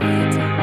Beta.